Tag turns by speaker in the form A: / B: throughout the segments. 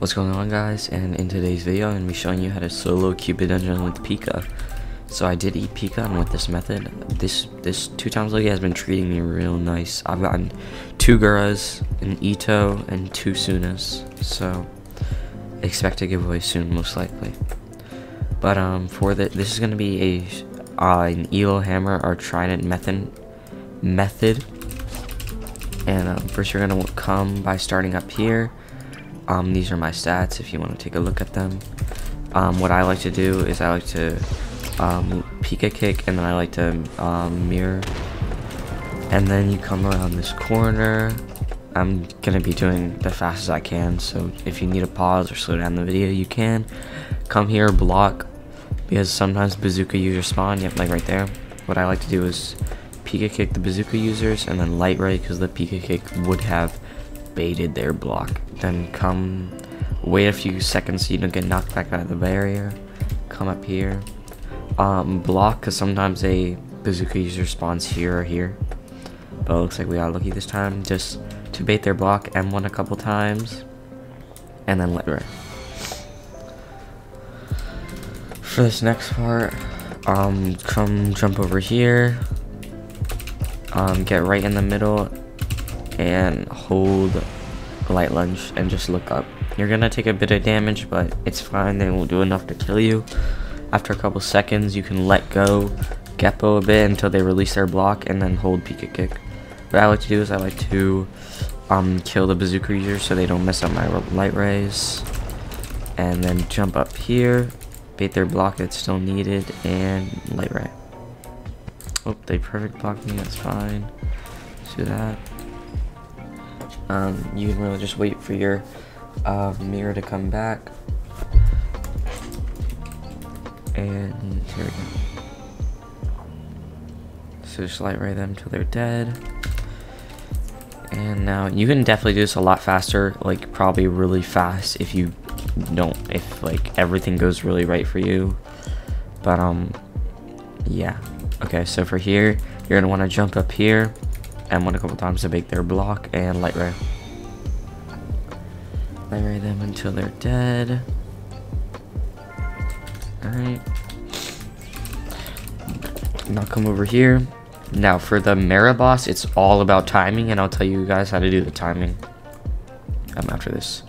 A: What's going on guys and in today's video I'm going to be showing you how to solo Cupid Dungeon with Pika. So I did eat Pika and with this method, this this two times lady has been treating me real nice. I've gotten two Guras, an Ito, and two Sunas. So expect a giveaway soon most likely. But um for the this is going to be a uh, an Elo hammer or trident method method. And um, first you're going to come by starting up here um, these are my stats if you want to take a look at them. Um, what I like to do is I like to um, Pika kick and then I like to um, mirror. And then you come around this corner. I'm going to be doing the fastest I can. So if you need a pause or slow down the video, you can. Come here, block. Because sometimes bazooka users spawn. Yep, like right there. What I like to do is Pika kick the bazooka users and then light ray because the Pika kick would have baited their block. Then come, wait a few seconds so you don't get knocked back out of the barrier. Come up here. Um, block, because sometimes a bazooka user spawns here or here. But it looks like we got lucky this time. Just to bait their block, M1 a couple times. And then let right. For this next part, um, come jump over here. Um, get right in the middle and hold light lunge and just look up. You're gonna take a bit of damage, but it's fine. They won't do enough to kill you. After a couple seconds, you can let go Geppo a bit until they release their block and then hold Pika Kick. What I like to do is I like to um, kill the bazooka user so they don't mess up my light rays. And then jump up here, bait their block that's still needed, and light ray. Oh, they perfect blocked me, that's fine. Let's do that um, you can really just wait for your uh, mirror to come back. And here we go. So just light ray them till they're dead. And now you can definitely do this a lot faster, like probably really fast if you don't, if like everything goes really right for you. But um, yeah. Okay, so for here, you're gonna want to jump up here M1 a couple times to make their block and light ray. Light ray them until they're dead. Alright. Now come over here. Now for the Mera boss, it's all about timing and I'll tell you guys how to do the timing um, after this.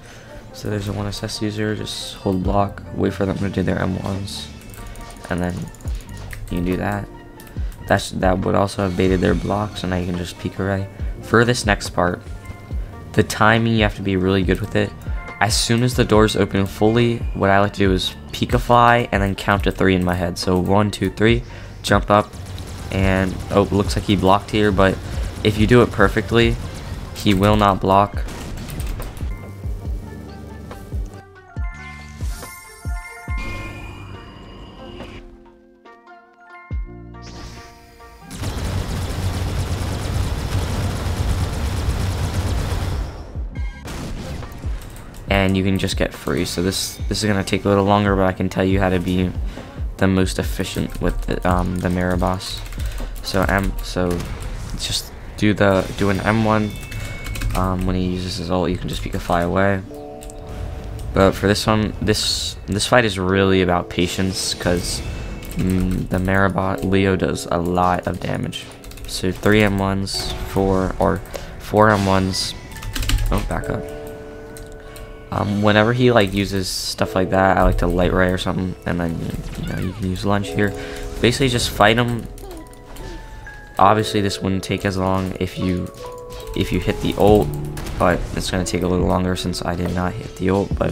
A: So there's a 1SS user, just hold block, wait for them to do their M1s, and then you can do that. That's that would also have baited their blocks, and now you can just Pika Ray. For this next part, the timing you have to be really good with it. As soon as the doors open fully, what I like to do is Pika Fly and then count to three in my head. So one, two, three, jump up, and oh, looks like he blocked here, but if you do it perfectly, he will not block and you can just get free. So this this is gonna take a little longer, but I can tell you how to be the most efficient with the, um, the Mera boss. So M, so just do the do an M1 um, when he uses his ult. You can just Pika fly away. But for this one, this this fight is really about patience because mm, the Marabot Leo does a lot of damage. So three M1s, four or four M1s. Oh, back up. Um, whenever he like uses stuff like that, I like to light ray or something, and then you know you can use lunge here. Basically, just fight him. Obviously, this wouldn't take as long if you if you hit the ult, but it's gonna take a little longer since I did not hit the ult. But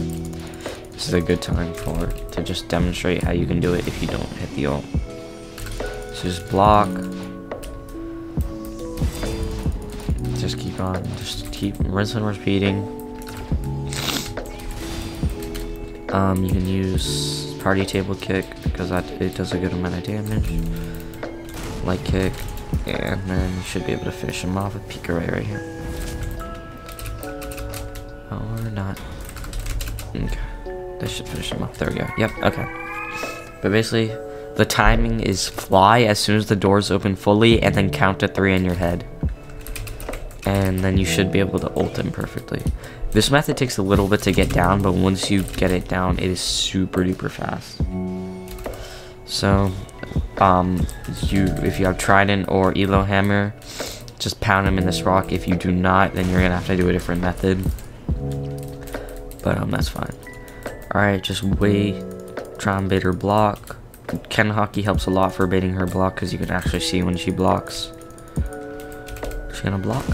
A: this is a good time for to just demonstrate how you can do it if you don't hit the ult. So just block. Just keep on, just keep rinsing and repeating. Um, you can use party table kick because that it does a good amount of damage. Light kick, and then you should be able to finish him off with Pika Ray right here. Or not. Okay, that should finish him off. There we go. Yep. Okay. But basically, the timing is fly as soon as the doors open fully, and then count to three in your head. And then you should be able to ult him perfectly. This method takes a little bit to get down, but once you get it down, it is super duper fast. So, um, you if you have Trident or Elo Hammer, just pound him in this rock. If you do not, then you're gonna have to do a different method. But um, that's fine. All right, just wait. Try and bait her block. Ken Haki helps a lot for baiting her block because you can actually see when she blocks. She's gonna block.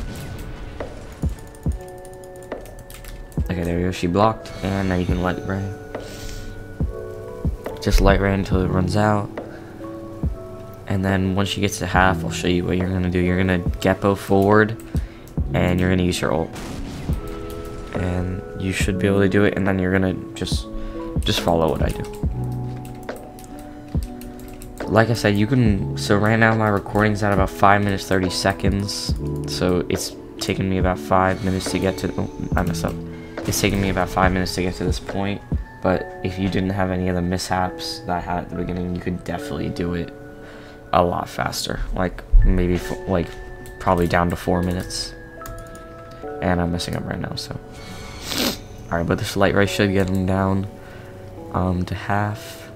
A: Okay, there you go. She blocked, and now you can light ray. Just light ray until it runs out. And then once she gets to half, I'll show you what you're gonna do. You're gonna Geppo forward, and you're gonna use your ult. And you should be able to do it, and then you're gonna just just follow what I do. Like I said, you can. So right now my recording's at about five minutes thirty seconds. So it's taken me about five minutes to get to. Oh, I messed up. It's taking me about five minutes to get to this point. But if you didn't have any of the mishaps that I had at the beginning, you could definitely do it a lot faster. Like maybe like probably down to four minutes. And I'm messing up right now, so. Alright, but this light ray should get him down um, to half.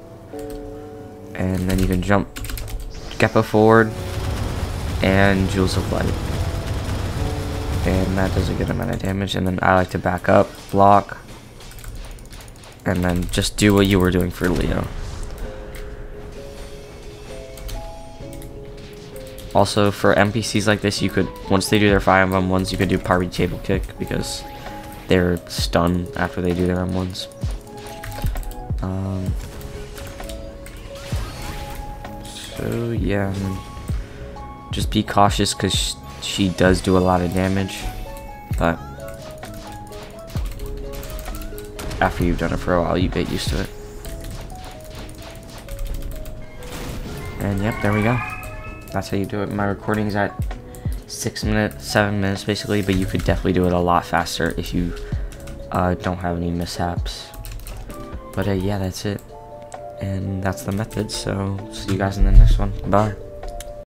A: And then you can jump Geppo forward and Jewels of Light. And that does a good amount of damage. And then I like to back up, block, and then just do what you were doing for Leo. Also, for NPCs like this, you could, once they do their 5 M1s, you could do party table kick because they're stunned after they do their M1s. Um, so, yeah, just be cautious because she does do a lot of damage, but after you've done it for a while, you get used to it. And yep, there we go. That's how you do it. My recording's at six minutes, seven minutes basically, but you could definitely do it a lot faster if you uh, don't have any mishaps. But uh, yeah, that's it. And that's the method, so see you guys in the next one. Bye.